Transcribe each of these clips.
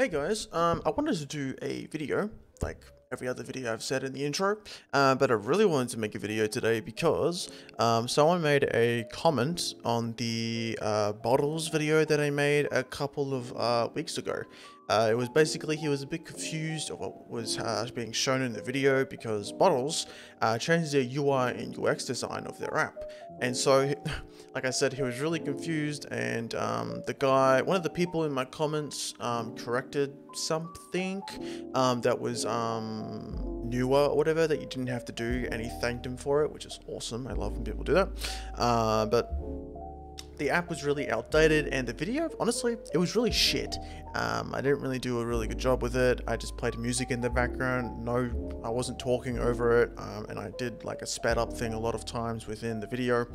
Hey guys, um, I wanted to do a video, like every other video I've said in the intro, uh, but I really wanted to make a video today because um, someone made a comment on the uh, bottles video that I made a couple of uh, weeks ago. Uh, it was basically he was a bit confused of what was uh, being shown in the video because bottles uh, changed their UI and UX design of their app, and so. like I said, he was really confused, and um, the guy, one of the people in my comments, um, corrected something um, that was um, newer or whatever that you didn't have to do, and he thanked him for it, which is awesome. I love when people do that. Uh, but the app was really outdated and the video honestly it was really shit. Um, i didn't really do a really good job with it. I just played music in the background. No i wasn't talking over it. Um, and i did like a sped up thing a lot of times within the video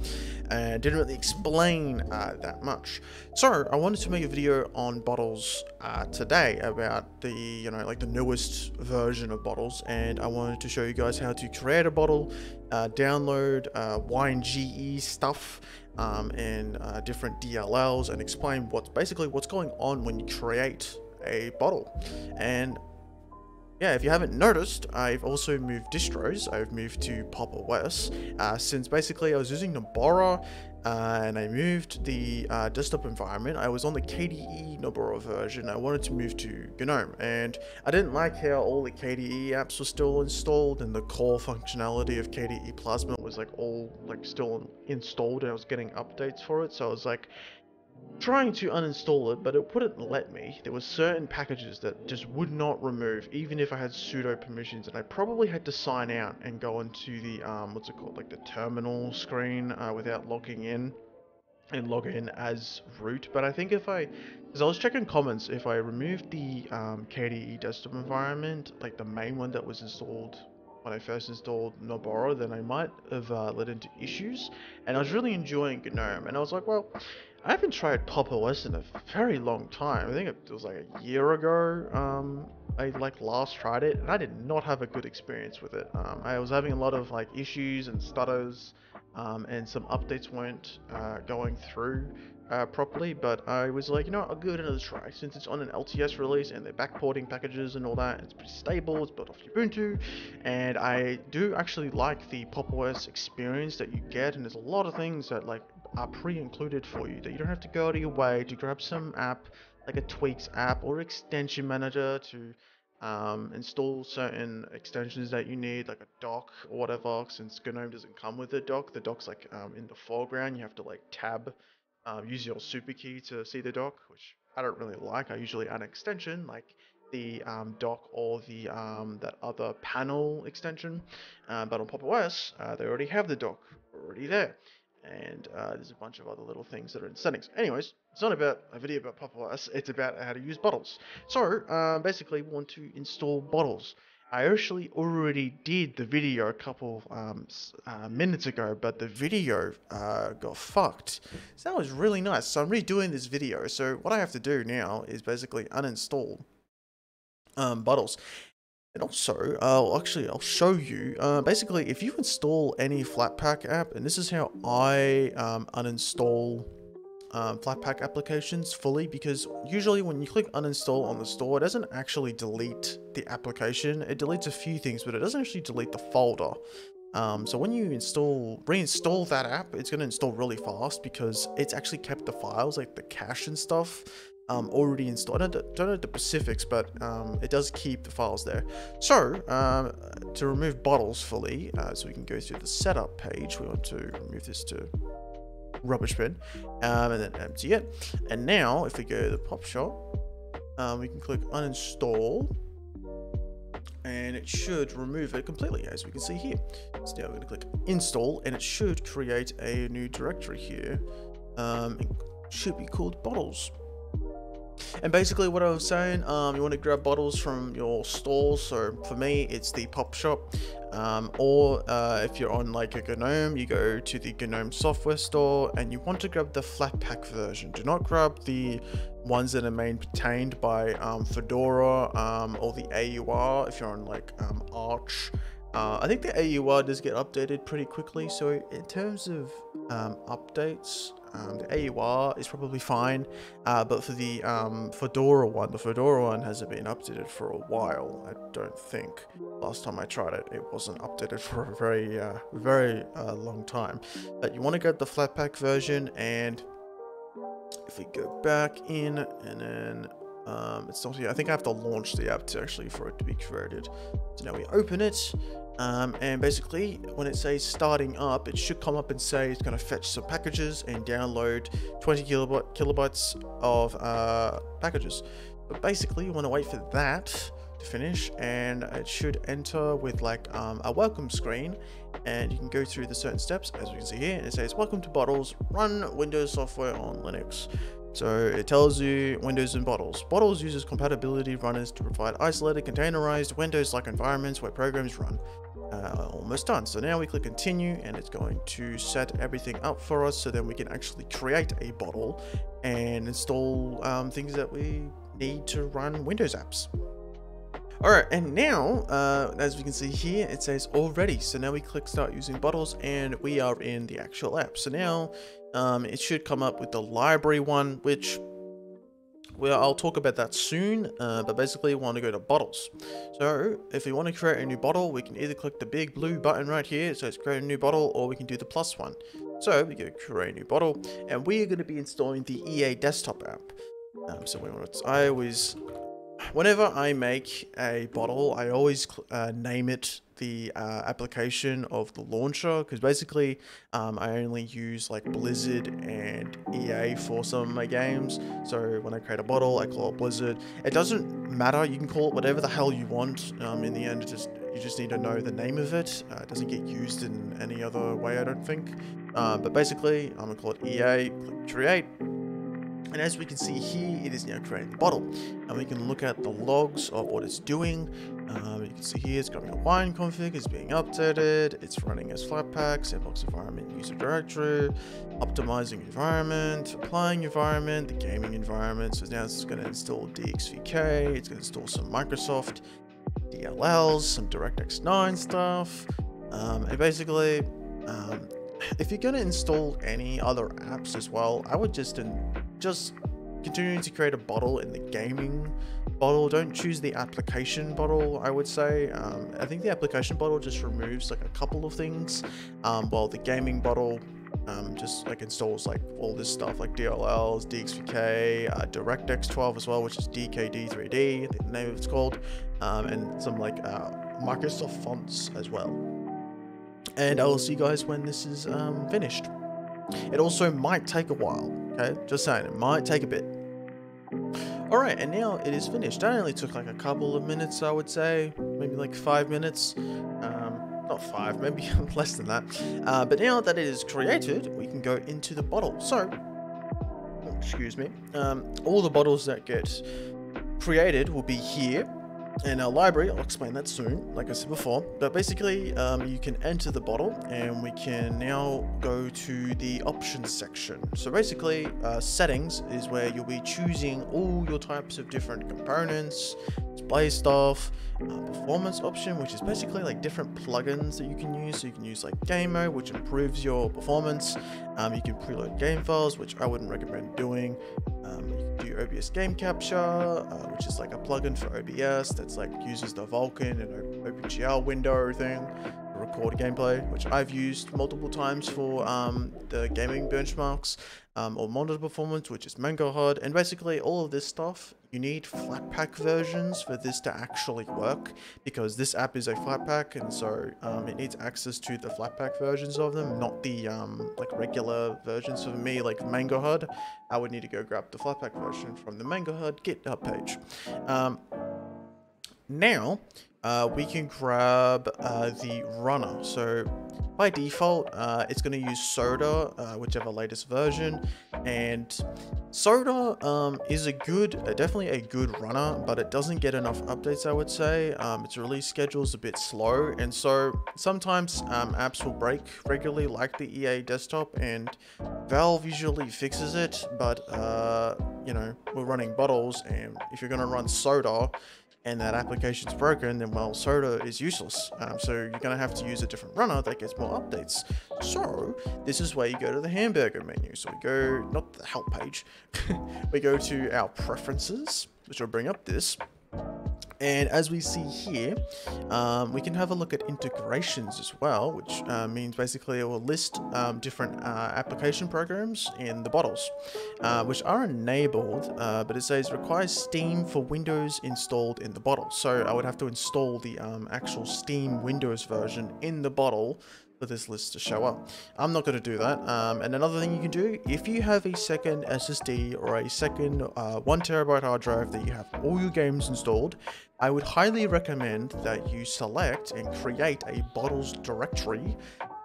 and didn't really explain uh, that much. So i wanted to make a video on bottles uh, today about the you know like the newest version of bottles. And i wanted to show you guys how to create a bottle uh, download uh, WineGE stuff um, and uh, different DLLs and explain what's basically what's going on when you create a bottle. And yeah, if you haven't noticed, I've also moved distros. I've moved to Pop! OS uh, since basically I was using Nobara uh, and I moved the uh, desktop environment. I was on the KDE Nobara version. I wanted to move to GNOME, and I didn't like how all the KDE apps were still installed, and the core functionality of KDE Plasma was like all like still installed, and I was getting updates for it. So I was like, trying to uninstall it, but it wouldn't let me. There were certain packages that just would not remove, even if I had sudo permissions, and I probably had to sign out and go into the, um, what's it called, like the terminal screen uh, without logging in and log in as root. But I think if I, because I was checking comments, if I removed the um, KDE desktop environment, like the main one that was installed when I first installed Nobara, then I might have uh, led into issues. And I was really enjoying GNOME, and I was like, well, I haven't tried Pop! OS in a very long time. I think it was like a year ago. Um, I like last tried it, and I did not have a good experience with it. Um, I was having a lot of like issues and stutters, um, and some updates weren't uh, going through uh, properly. But I was like, you know, I'll give it another try since it's on an LTS release and they're backporting packages and all that. It's pretty stable. It's built off Ubuntu, and I do actually like the Pop! OS experience that you get. And there's a lot of things that like are pre-included for you that you don't have to go out of your way to grab some app like a Tweaks app or extension manager to um, install certain extensions that you need like a dock or whatever since GNOME doesn't come with a dock the dock's like um, in the foreground you have to like tab um, use your super key to see the dock which I don't really like I usually add an extension like the um, dock or the um, that other panel extension uh, but on Pop! OS uh, they already have the dock already there and uh, there's a bunch of other little things that are in settings. Anyways, it's not about a video about Pop! OS, it's about how to use bottles. So, uh, basically, we want to install bottles. I actually already did the video a couple um, uh, minutes ago, but the video uh, got fucked. So that was really nice. So I'm redoing this video. So what I have to do now is basically uninstall um, bottles. And also, uh, actually, I'll show you. Uh, basically, if you install any Flatpak app, and this is how I um, uninstall um, Flatpak applications fully, because usually when you click uninstall on the store, it doesn't actually delete the application. It deletes a few things, but it doesn't actually delete the folder. Um, so when you install, reinstall that app, it's going to install really fast because it's actually kept the files, like the cache and stuff, um, already installed. I don't, don't know the specifics, but um, it does keep the files there. So um, to remove bottles fully, uh, so we can go through the setup page, we want to remove this to rubbish bin um, and then empty it. And now if we go to the pop shop, um, we can click uninstall and it should remove it completely as we can see here. So now we're going to click install and it should create a new directory here. Um, it should be called bottles. And basically what I was saying, um, you want to grab bottles from your stores. So for me, it's the pop shop. Um, or uh, if you're on like a GNOME, you go to the GNOME software store and you want to grab the Flatpak version. Do not grab the ones that are maintained by um, Fedora um, or the AUR if you're on like um, Arch. Uh, I think the AUR does get updated pretty quickly. So in terms of um, updates, Um, the AUR is probably fine, uh, but for the um, Fedora one, the Fedora one hasn't been updated for a while. I don't think. Last time I tried it, it wasn't updated for a very, uh, very uh, long time. But you want to get the Flatpak version, and if we go back in and then um, it's not here. I think I have to launch the app to actually for it to be created. So now we open it, um, and basically when it says starting up, it should come up and say it's going to fetch some packages and download 20 kilobyte, kilobytes of uh, packages. But basically, you want to wait for that to finish, and it should enter with like um, a welcome screen, and you can go through the certain steps as we can see here. And it says, "Welcome to Bottles. Run Windows software on Linux." So it tells you Windows and Bottles. Bottles uses compatibility runners to provide isolated, containerized Windows-like environments where programs run. Uh, almost done. So now we click continue and it's going to set everything up for us so then we can actually create a bottle and install um, things that we need to run Windows apps. Alright, and now, uh, as we can see here, it says already. So now we click start using bottles and we are in the actual app. So now um, it should come up with the library one, which well, I'll talk about that soon, uh, but basically we want to go to bottles. So if we want to create a new bottle, we can either click the big blue button right here, so it's create a new bottle, or we can do the plus one. So we go create a new bottle, and we are going to be installing the EA desktop app. Um, so we want to, I always, whenever I make a bottle, I always uh, name it the uh, application of the launcher because basically um, I only use like Blizzard and EA for some of my games. So when I create a bottle, I call it Blizzard. It doesn't matter. You can call it whatever the hell you want. Um, in the end, just you just need to know the name of it. Uh, it doesn't get used in any other way, I don't think. Uh, but basically, I'm gonna call it EA. Click create. And as we can see here, it is now creating the bottle. And we can look at the logs of what it's doing. Um, you can see here it's got a wine config, it's being updated, it's running as Flatpak, sandbox environment, user directory, optimizing environment, applying environment, the gaming environment. So now it's going to install DXVK, it's going to install some Microsoft DLLs, some DirectX 9 stuff. Um, and basically, um, if you're going to install any other apps as well, I would just just continuing to create a bottle in the gaming bottle. Don't choose the application bottle, I would say. Um, I think the application bottle just removes like a couple of things, um, while the gaming bottle um, just like installs like all this stuff like DLLs, DXVK, uh, DirectX 12 as well, which is VKD3D, the name it's called, um, and some like uh, Microsoft fonts as well. And I will see you guys when this is um, finished. It also might take a while, okay? Just saying, it might take a bit. Alright, and now it is finished. That only took like a couple of minutes, I would say. Maybe like five minutes. Um, not five, maybe less than that. Uh, but now that it is created, we can go into the bottle. So, excuse me, um, all the bottles that get created will be here in our library. I'll explain that soon, like I said before. But basically, um, you can enter the bottle and we can now go to the options section. So basically, uh, settings is where you'll be choosing all your types of different components, display stuff, uh, performance option, which is basically like different plugins that you can use. So you can use like game mode, which improves your performance. Um, you can preload game files, which I wouldn't recommend doing. Um, you can do OBS game capture, uh, which is like a plugin for OBS that's like uses the Vulkan and OpenGL window thing record gameplay, which I've used multiple times for um, the gaming benchmarks um, or monitor performance, which is Mango HUD, and basically all of this stuff. You need Flatpak versions for this to actually work because this app is a Flatpak, and so um, it needs access to the Flatpak versions of them, not the um, like regular versions. For me, like Mango HUD, I would need to go grab the Flatpak version from the Mango HUD GitHub page. Um, now, uh, we can grab uh, the runner. So by default, uh, it's going to use Soda, uh, whichever latest version. And Soda um, is a good, uh, definitely a good runner, but it doesn't get enough updates, I would say. Um, its release schedule is a bit slow. And so sometimes um, apps will break regularly like the EA desktop and Valve usually fixes it. But, uh, you know, we're running bottles and if you're going to run Soda, and that application's broken, then well, Soda is useless. Um, so you're going to have to use a different runner that gets more updates. So this is where you go to the hamburger menu. So we go, not the help page, we go to our preferences, which will bring up this. And as we see here, um, we can have a look at integrations as well, which uh, means basically it will list um, different uh, application programs in the bottles, uh, which are enabled, uh, but it says requires Steam for Windows installed in the bottle. So I would have to install the um, actual Steam Windows version in the bottle for this list to show up. I'm not going to do that. Um, and another thing you can do, if you have a second SSD or a second uh, one terabyte hard drive that you have all your games installed, I would highly recommend that you select and create a bottles directory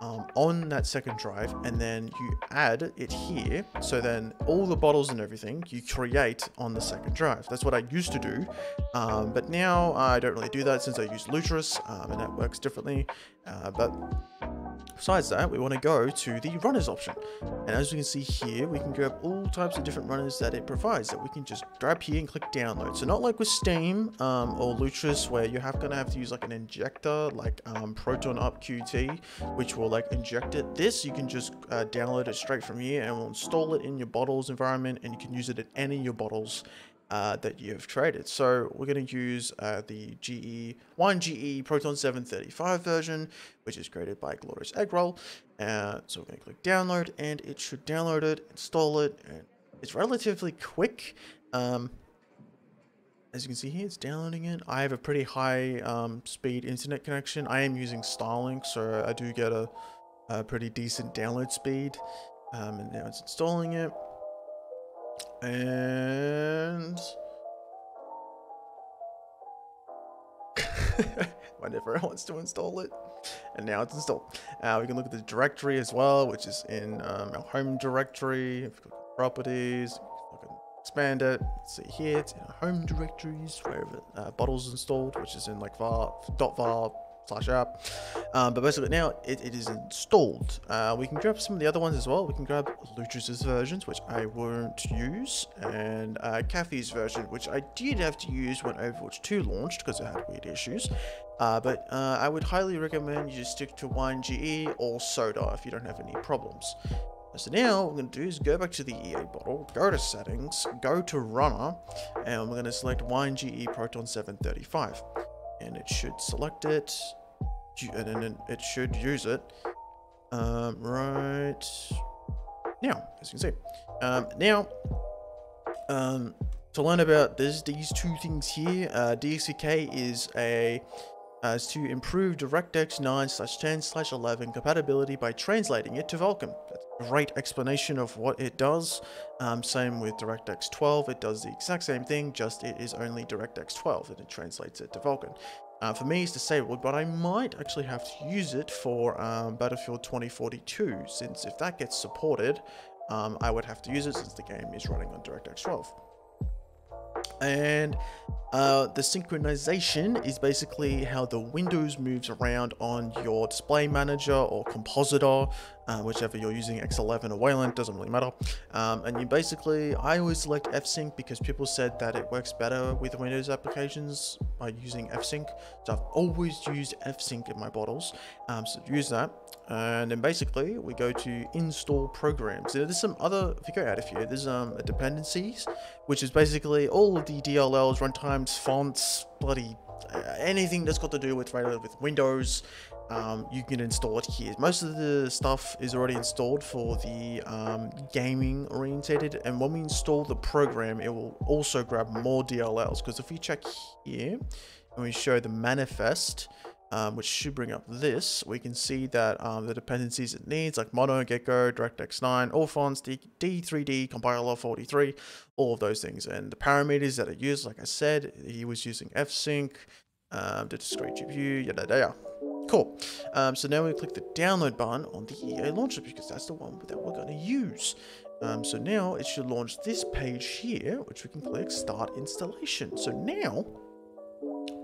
um, on that second drive and then you add it here so then all the bottles and everything you create on the second drive that's what I used to do um, but now I don't really do that since I use Lutris um, and that works differently uh, but Besides that, we want to go to the runners option. And as you can see here, we can grab all types of different runners that it provides that we can just grab here and click download. So not like with Steam um, or Lutris where you have gonna have to use like an injector like um, Proton Up QT, which will like inject it. This, you can just uh, download it straight from here and we'll install it in your bottles environment and you can use it in any of your bottles uh, that you've traded. So we're going to use uh, the GE Wine GE Proton 735 version, which is created by Glorious Eggroll. Uh, so we're going to click download, and it should download it, install it. And it's relatively quick. Um, as you can see here, it's downloading it. I have a pretty high um, speed internet connection. I am using Starlink, so I do get a, a pretty decent download speed. Um, and now it's installing it. And... Whenever it wants to install it. And now it's installed. Uh, we can look at the directory as well, which is in um, our home directory. If you click properties, expand it. see here, it's in our home directories, wherever uh, bottles installed, which is in like var, dot var slash app. Um, but basically now it, it is installed. Uh, we can grab some of the other ones as well. We can grab Lutris's versions, which I won't use, and uh, Kathy's version, which I did have to use when Overwatch 2 launched because it had weird issues. Uh, but uh, I would highly recommend you stick to Wine GE or Soda if you don't have any problems. So now what we're going to do is go back to the EA bottle, go to settings, go to runner, and we're going to select Wine GE Proton 735. And it should select it, and then it should use it um, right now, as you can see. Um, now, um, to learn about this, these two things here, uh, is a uh, is to improve DirectX 9 slash 10 slash 11 compatibility by translating it to Vulkan. That's a great explanation of what it does. Um, same with DirectX 12, it does the exact same thing, just it is only DirectX 12 and it translates it to Vulkan. Uh, for me, it's disabled, but I might actually have to use it for um, Battlefield 2042, since if that gets supported, um, I would have to use it since the game is running on DirectX 12. And uh, the synchronization is basically how the windows moves around on your display manager or compositor, uh, whichever you're using, X11 or Wayland, doesn't really matter. Um, and you basically, I always select F-Sync because people said that it works better with Windows applications by using F-Sync. So I've always used F-Sync in my bottles, um, so use that. And then basically we go to install programs. There's some other, if you go out of here, there's um, dependencies, which is basically all of the DLLs, runtimes, fonts, bloody uh, anything that's got to do with with Windows, um, you can install it here. Most of the stuff is already installed for the um, gaming orientated, and when we install the program, it will also grab more DLLs. Because if we check here and we show the manifest, um, which should bring up this, we can see that um, the dependencies it needs, like Mono, Gecko, DirectX 9, all fonts, D D3D, Compiler 43, all of those things. And the parameters that are used, like I said, he was using F-Sync, um, the discrete GPU, yada yada. Cool. Um, so now we click the download button on the EA launcher because that's the one that we're going to use. Um, so now it should launch this page here, which we can click start installation. So now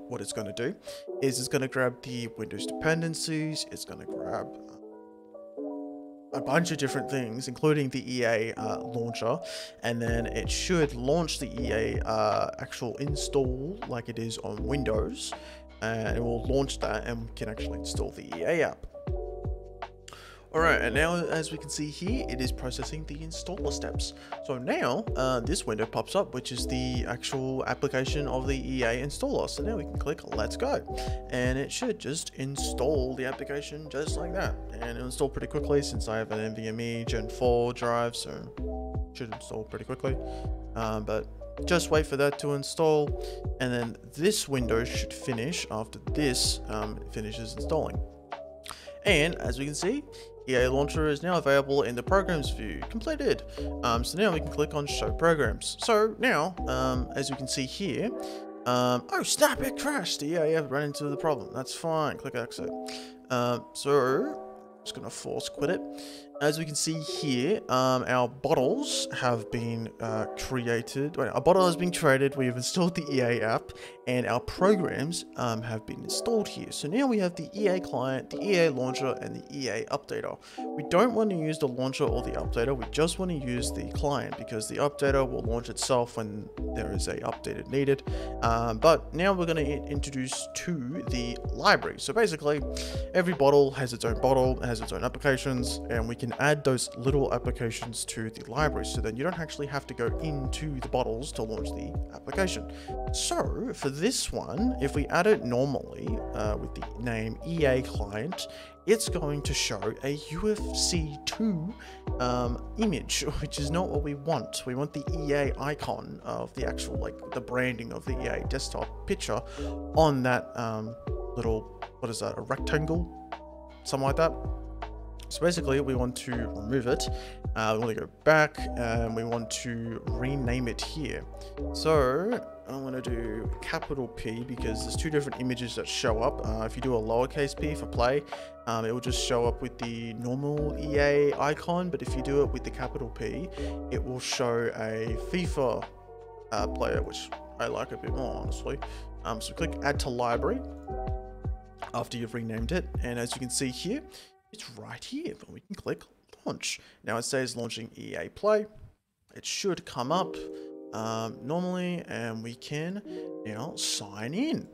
what it's going to do is it's going to grab the Windows dependencies, it's going to grab a bunch of different things, including the EA uh, launcher, and then it should launch the EA uh, actual install like it is on Windows, and it will launch that and we can actually install the EA app. Alright, and now as we can see here, it is processing the installer steps. So now, uh, this window pops up, which is the actual application of the EA installer. So now we can click let's go. And it should just install the application just like that. And it'll install pretty quickly since I have an NVMe Gen 4 drive, so should install pretty quickly. Um, but just wait for that to install and then this window should finish after this um, finishes installing. And as we can see, EA Launcher is now available in the Programs view. Completed. Um, so now we can click on Show Programs. So now, um, as you can see here, um, oh snap, it crashed. Yeah, yeah, run into the problem. That's fine. Click Exit. Um, so, just gonna force quit it. As we can see here, um, our bottles have been uh, created. Wait, our bottle has been created. We've installed the EA app, and our programs um, have been installed here. So now we have the EA client, the EA launcher, and the EA updater. We don't want to use the launcher or the updater. We just want to use the client because the updater will launch itself when there is a updated needed. Um, but now we're going to introduce to the library. So basically, every bottle has its own bottle, has its own applications, and we can add those little applications to the library so then you don't actually have to go into the bottles to launch the application. So for this one, if we add it normally uh, with the name EA client, it's going to show a UFC 2 um, image, which is not what we want. We want the EA icon of the actual, like the branding of the EA desktop picture on that um, little, what is that, a rectangle? Something like that. So basically we want to remove it, uh, we want to go back and we want to rename it here. So I'm going to do capital P because there's two different images that show up. Uh, if you do a lowercase p for play, um, it will just show up with the normal EA icon, but if you do it with the capital P, it will show a FIFA uh, player, which I like a bit more honestly. Um, so click add to library after you've renamed it. And as you can see here, it's right here. We can click launch. Now it says launching EA Play. It should come up um, normally and we can now sign in.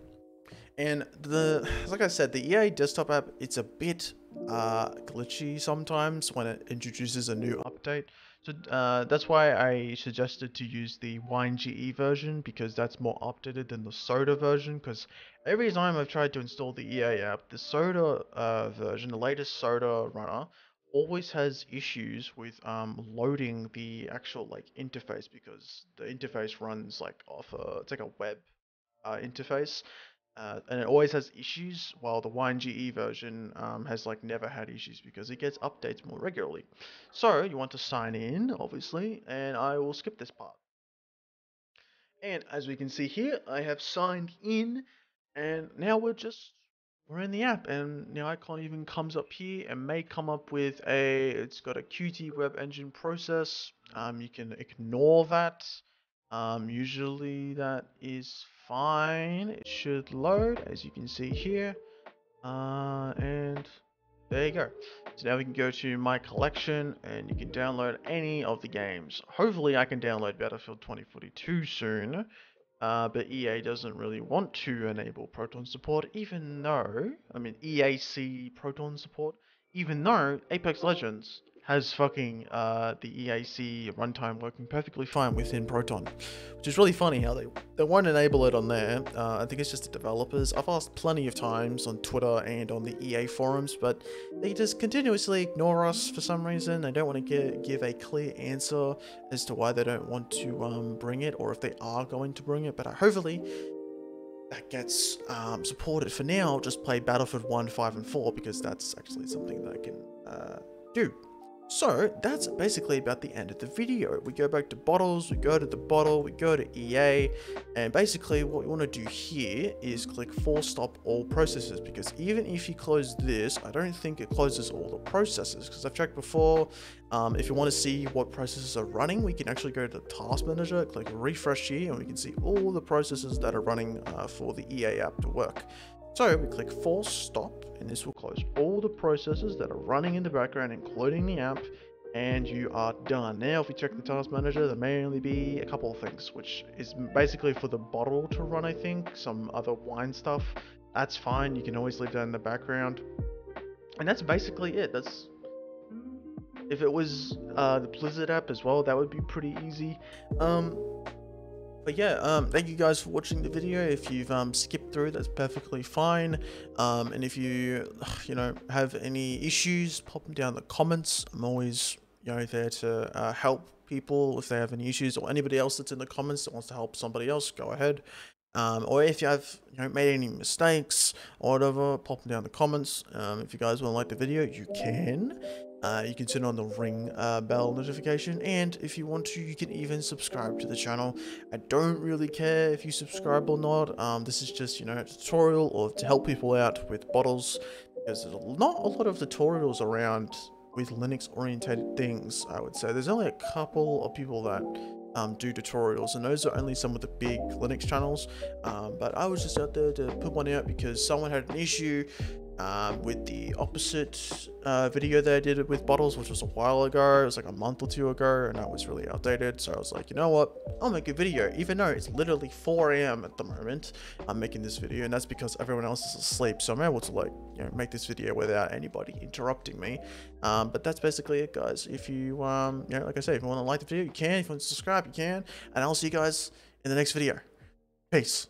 And the, like I said, the EA desktop app, it's a bit uh, glitchy sometimes when it introduces a new update. So uh, that's why I suggested to use the WineGE version because that's more updated than the Soda version because every time I've tried to install the EA app, the Soda uh, version, the latest Soda runner, always has issues with um, loading the actual like interface because the interface runs like off a, it's like a web uh, interface uh, and it always has issues, while the WineGE version um, has like never had issues because it gets updates more regularly. So you want to sign in, obviously, and I will skip this part. And as we can see here, I have signed in, and now we're just we're in the app, and the icon even comes up here, and may come up with a it's got a Qt Web Engine process. Um, you can ignore that. Um, usually that is fine. It should load, as you can see here. Uh, and there you go. So now we can go to my collection and you can download any of the games. Hopefully I can download Battlefield 2042 soon. Uh, but EA doesn't really want to enable Proton support, even though, I mean EAC Proton support, even though Apex Legends has fucking uh, the EAC runtime working perfectly fine within Proton, which is really funny how they, they won't enable it on there. Uh, I think it's just the developers. I've asked plenty of times on Twitter and on the EA forums, but they just continuously ignore us for some reason. They don't want to give a clear answer as to why they don't want to um, bring it or if they are going to bring it, but uh, hopefully that gets um, supported. For now, just play Battlefield 1, 5, and 4 because that's actually something that I can uh, do. So that's basically about the end of the video. We go back to bottles, we go to the bottle, we go to EA, and basically what we want to do here is click force stop all processes because even if you close this, I don't think it closes all the processes because I've checked before. Um, if you want to see what processes are running, we can actually go to the task manager, click refresh here, and we can see all the processes that are running uh, for the EA app to work. So we click force stop and this will close all the processes that are running in the background, including the app, and you are done. Now, if we check the task manager, there may only be a couple of things, which is basically for the bottle to run, I think, some other wine stuff. That's fine, you can always leave that in the background. And that's basically it. That's if it was uh, the Blizzard app as well, that would be pretty easy. Um, but yeah, um, thank you guys for watching the video. If you've um, skipped through, that's perfectly fine. Um, and if you, you know, have any issues, pop them down in the comments. I'm always, you know, there to uh, help people if they have any issues or anybody else that's in the comments that wants to help somebody else, go ahead. Um, or if you have you know, made any mistakes or whatever, pop them down in the comments. Um, if you guys want to like the video, you can. Uh, you can turn on the ring uh, bell notification, and if you want to, you can even subscribe to the channel. I don't really care if you subscribe or not. Um, this is just, you know, a tutorial or to help people out with bottles, because there's not a lot of tutorials around with Linux oriented things, I would say. There's only a couple of people that um, do tutorials, and those are only some of the big Linux channels. Um, but I was just out there to put one out because someone had an issue um, with the opposite uh, video that I did with bottles, which was a while ago. It was like a month or two ago, and I was really outdated. So I was like, you know what? I'll make a video, even though it's literally 4 a.m. at the moment. I'm making this video, and that's because everyone else is asleep. So I'm able to like, you know, make this video without anybody interrupting me. Um, but that's basically it, guys. If you, um, you know, like I said, if you want to like the video, you can. If you want to subscribe, you can. And I'll see you guys in the next video. Peace.